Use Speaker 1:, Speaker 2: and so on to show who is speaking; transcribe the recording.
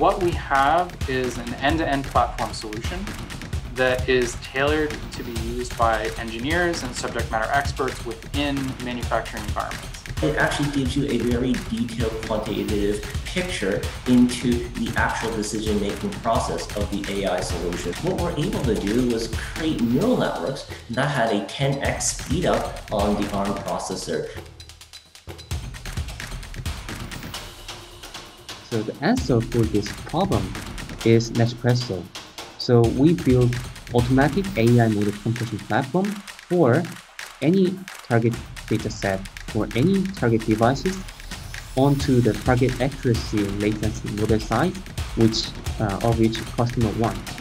Speaker 1: What we have is an end-to-end platform solution that is tailored to be used by engineers and subject matter experts within manufacturing environments.
Speaker 2: It actually gives you a very detailed quantitative picture into the actual decision-making process of the AI solution. What we're able to do was create neural networks that had a 10x speed up on the ARM processor.
Speaker 3: So the answer for this problem is Netspresso. So we build automatic AI model compression platform for any target data set for any target devices onto the target accuracy latency model size which uh, of which customer wants.